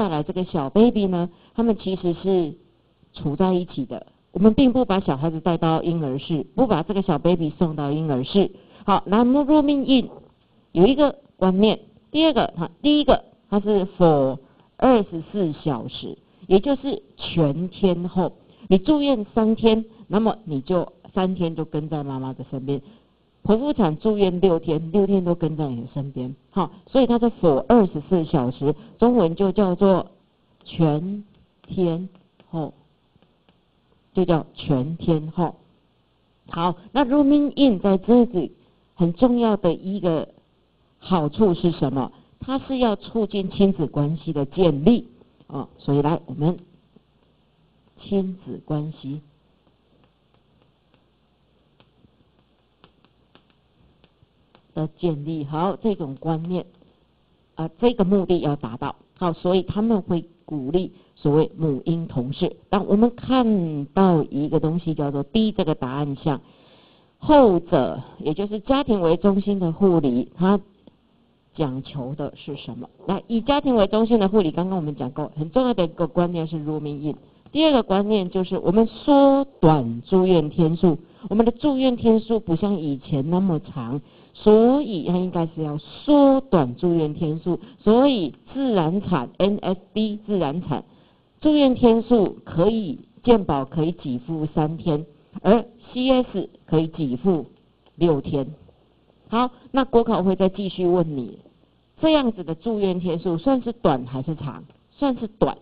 下来这个小 baby 呢，他们其实是处在一起的。我们并不把小孩子带到婴儿室，不把这个小 baby 送到婴儿室。好，那 rooming in 有一个观念，第二个哈，第一个它是 for 二十四小时，也就是全天候。你住院三天，那么你就三天就跟在妈妈的身边。剖腹产住院六天，六天都跟在你身边。好，所以它是 for 二十四小时，中文就叫做全天候。就叫全天候。好，那 rooming in 在这里很重要的一个好处是什么？它是要促进亲子关系的建立啊，所以来我们亲子关系的建立，好，这种观念啊，这个目的要达到好，所以他们会鼓励。所谓母婴同事，当我们看到一个东西叫做 B 这个答案项，后者也就是家庭为中心的护理，它讲求的是什么？那以家庭为中心的护理，刚刚我们讲过，很重要的一个观念是 rooming in。第二个观念就是我们缩短住院天数，我们的住院天数不像以前那么长，所以它应该是要缩短住院天数。所以自然产 （NSB） 自然产。住院天数可以健保可以给付三天，而 CS 可以给付六天。好，那国考会再继续问你，这样子的住院天数算是短还是长？算是短。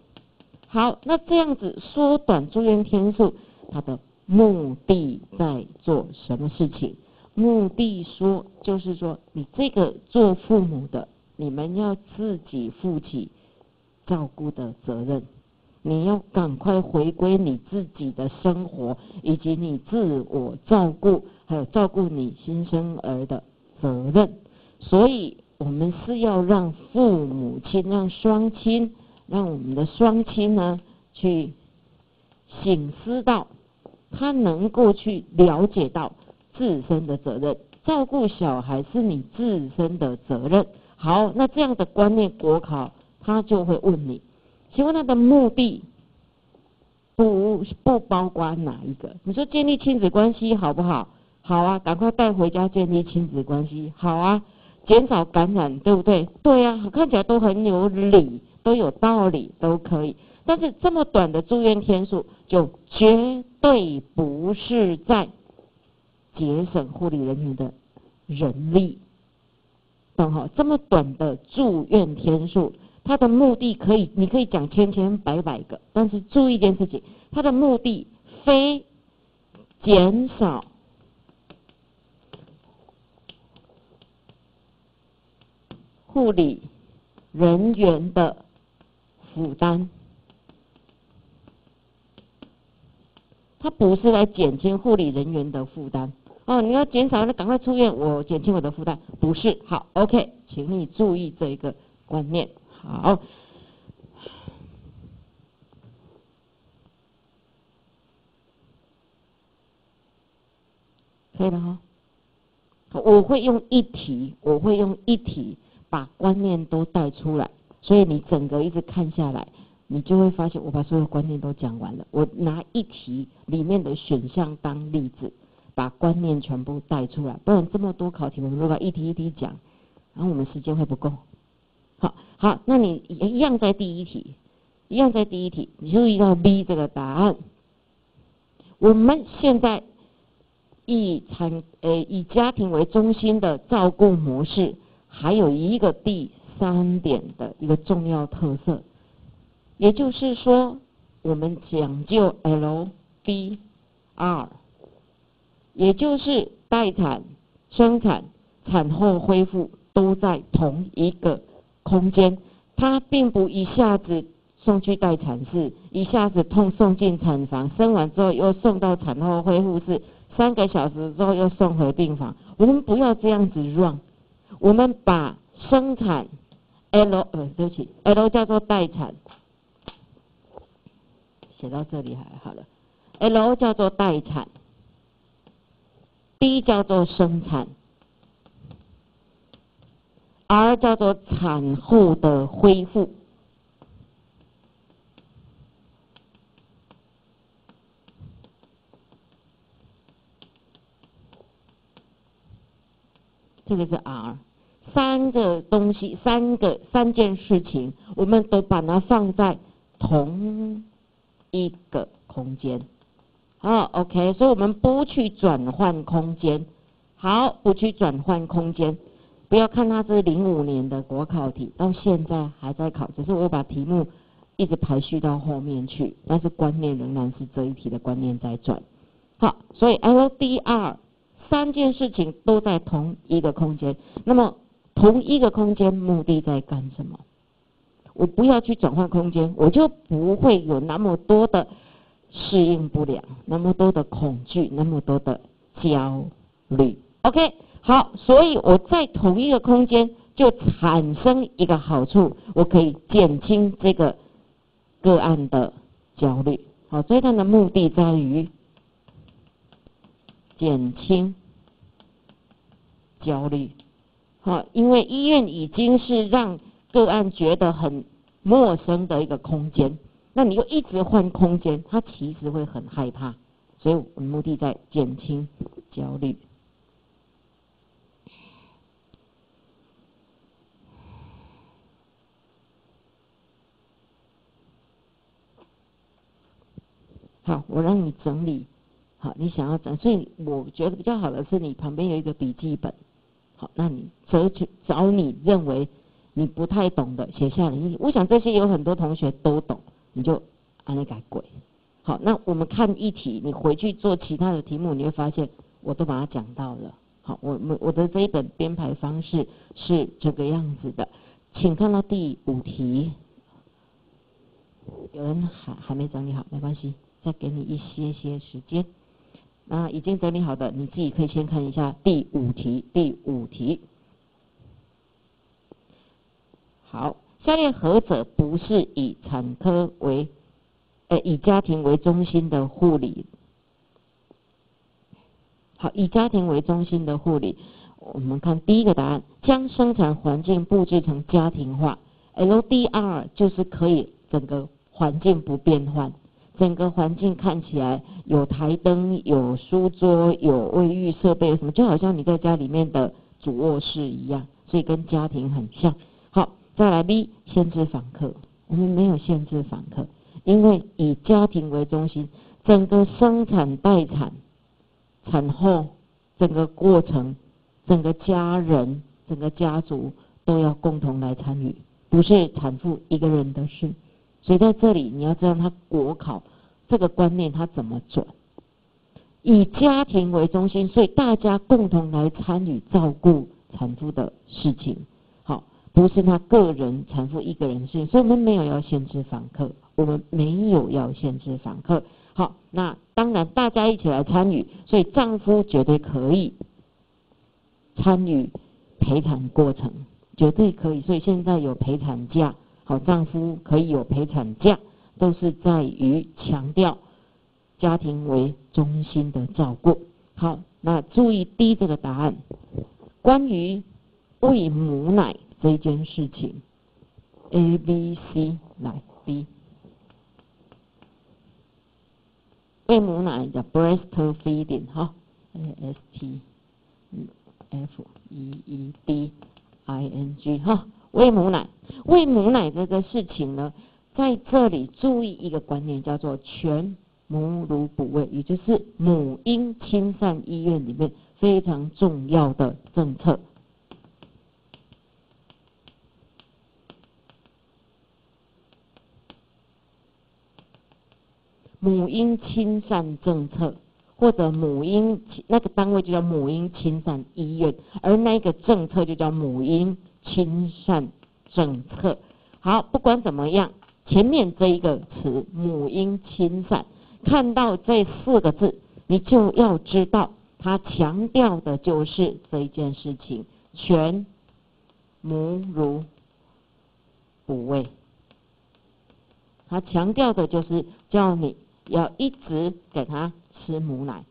好，那这样子缩短住院天数，它的目的在做什么事情？目的说就是说，你这个做父母的，你们要自己负起照顾的责任。你要赶快回归你自己的生活，以及你自我照顾，还有照顾你新生儿的责任。所以，我们是要让父母亲、让双亲、让我们的双亲呢，去醒思到，他能够去了解到自身的责任，照顾小孩是你自身的责任。好，那这样的观念，国考他就会问你。请问他的目的不不包括哪一个？你说建立亲子关系好不好？好啊，赶快带回家建立亲子关系，好啊，减少感染，对不对？对啊，看起来都很有理，都有道理，都可以。但是这么短的住院天数，就绝对不是在节省护理人员的人力，懂哈？这么短的住院天数。它的目的可以，你可以讲千千百百个，但是注意一件事情，它的目的非减少护理人员的负担，它不是来减轻护理人员的负担。哦，你要减少，那赶快出院，我减轻我的负担，不是。好，OK，请你注意这一个观念。好，可以了哈。我会用一题，我会用一题把观念都带出来，所以你整个一直看下来，你就会发现我把所有观念都讲完了。我拿一题里面的选项当例子，把观念全部带出来。不然这么多考题，我们如果一题一题讲，然后我们时间会不够。好好，那你一样在第一题，一样在第一题，你注意到 B 这个答案。我们现在以产呃以家庭为中心的照顾模式，还有一个第三点的一个重要特色，也就是说，我们讲究 L B R，也就是待产、生产、产后恢复都在同一个。空间，它并不一下子送去待产室，一下子痛送进产房，生完之后又送到产后恢复室，三个小时之后又送回病房。我们不要这样子 run，我们把生产 L 呃对不起 L 叫做待产，写到这里还好了，L 叫做待产第一叫做生产，而叫做产后的恢复。这个是 r 三个东西，三个，三件事情，我们都把它放在同一个空间。好，OK，所以我们不去转换空间，好，不去转换空间。不要看它是零五年的国考题，到现在还在考，只是我把题目一直排序到后面去，但是观念仍然是这一题的观念在转。好，所以 LDR 三件事情都在同一个空间，那么同一个空间目的在干什么？我不要去转换空间，我就不会有那么多的适应不了，那么多的恐惧，那么多的焦虑。OK。好，所以我在同一个空间就产生一个好处，我可以减轻这个个案的焦虑。好，所以它的目的在于减轻焦虑。好，因为医院已经是让个案觉得很陌生的一个空间，那你又一直换空间，他其实会很害怕。所以我目的在减轻焦虑。好，我让你整理。好，你想要整，所以我觉得比较好的是你旁边有一个笔记本。好，那你找去找你认为你不太懂的写下来。我想这些有很多同学都懂，你就按那改鬼。好，那我们看一题，你回去做其他的题目，你会发现我都把它讲到了。好，我我我的这一本编排方式是这个样子的，请看到第五题。有人还还没整理好，没关系。再给你一些些时间，那已经整理好的，你自己可以先看一下第五题。第五题，好，下列何者不是以产科为，呃，以家庭为中心的护理？好，以家庭为中心的护理，我们看第一个答案，将生产环境布置成家庭化。LDR 就是可以整个环境不变换。整个环境看起来有台灯、有书桌、有卫浴设备，什么就好像你在家里面的主卧室一样，所以跟家庭很像。好，再来 B，限制访客。我们没有限制访客，因为以家庭为中心，整个生产待产、产后整个过程，整个家人、整个家族都要共同来参与，不是产妇一个人的事。所以在这里，你要知道他国考这个观念他怎么转，以家庭为中心，所以大家共同来参与照顾产妇的事情，不是他个人产妇一个人事情。所以我们没有要限制访客，我们没有要限制访客。好，那当然大家一起来参与，所以丈夫绝对可以参与陪产过程，绝对可以。所以现在有陪产假。好，丈夫可以有陪产假，都是在于强调家庭为中心的照顾。好，那注意 D 这个答案，关于喂母奶这件事情，A、B、C 来 B，喂母奶叫 breastfeeding，哈，A、S、T、F、E、E、D、I、N、G，哈。喂母奶，喂母奶这个事情呢，在这里注意一个观念，叫做全母乳哺喂，也就是母婴亲善医院里面非常重要的政策。母婴亲善政策，或者母婴那个单位就叫母婴亲善医院，而那个政策就叫母婴。亲善。政策，好，不管怎么样，前面这一个词母婴亲善，看到这四个字，你就要知道，它强调的就是这一件事情，全母乳哺喂，它强调的就是叫你要一直给他吃母奶，